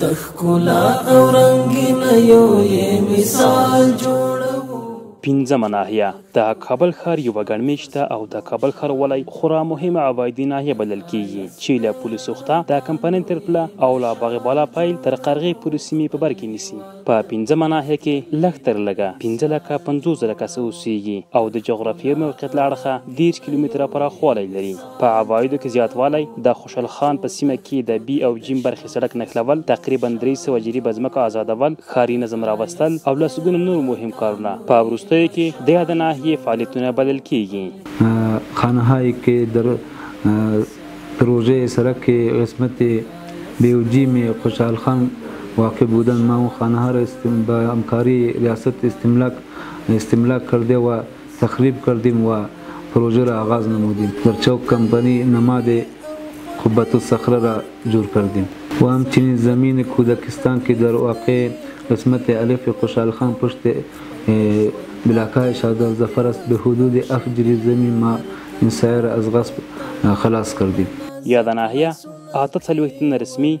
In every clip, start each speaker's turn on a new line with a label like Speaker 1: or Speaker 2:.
Speaker 1: تخکولا او رنگین یو یې مثال جوړ
Speaker 2: پنځمه ناحیه د کابل ښار یوه ګڼمېشته او د کابل ښار ولی خورا مهمه عوایدي ناحیه بلل کیږي چې له پولې سوخته د کمپنۍ تر پله او له باغ بالا پیل تر قرغې پورې سیمې په بر کې نیسي په پنځمه ناحیه کې لږ تر لږه پنځه لکه پنځوس زره کسه اوسیږي او د جغرافیوي موقعیت له اړخه دېرش کیلومتره پراخوالی لري په عوایدو کې زیاتوالی د خوشحال خان په سیمه کې د بي او جیم برخې سړک نښلول، تقریباً درې سوه جریبه ځمکه ازادول، ښاري نظم راوستل او لسګونه نور مهم کارونه په وروستیو کې د یاده ناحیې فعالیتونه بلل کېږي.
Speaker 3: خانهایی که در پروژه سرک قسمت بی و جیم خوشحال خان واقع بودند ما اون خانه را به همکاری ریاست استملاک استملاک کرده و، تخریب کردیم و پروژه را آغاز نمودیم در چوک کمپنی نماد قبة الصخره را جور کردیم و همچنین زمین کودکستان که در واقع قسمت الف خوشحال خان پشت بلاکهای شهزاد ظفر است به حدود هفت جریب زمین ما این سایه را از غصب خلاص کردیم.
Speaker 2: یاده ناحیه اته څلوېښت تنه رسمي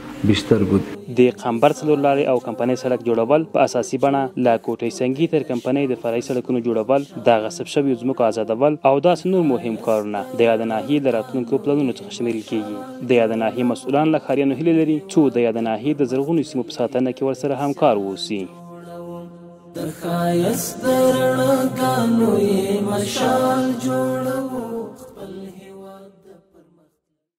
Speaker 2: بی سترګو دی. د قمبر څلورلارې او کمپنۍ سړک جوړول په اساسي بڼه، له کوټۍ سنګي تر کمپنۍ د فرعي سړکونو جوړول، د غصب شویو ځمکو ازادول او داسې نور مهم کارونه د یاده ناحیې له راتلونکو پلانونو څخه شمېرل کېږي. د یاده ناحیې مسؤلان له ښاریانو هیله لري، څو د یاده ناحیې د زرغونو سیمو په ساتنه کې ورسره همکار واوسي.
Speaker 1: د ښایست د رڼا ګانو یې مشال جوړوو.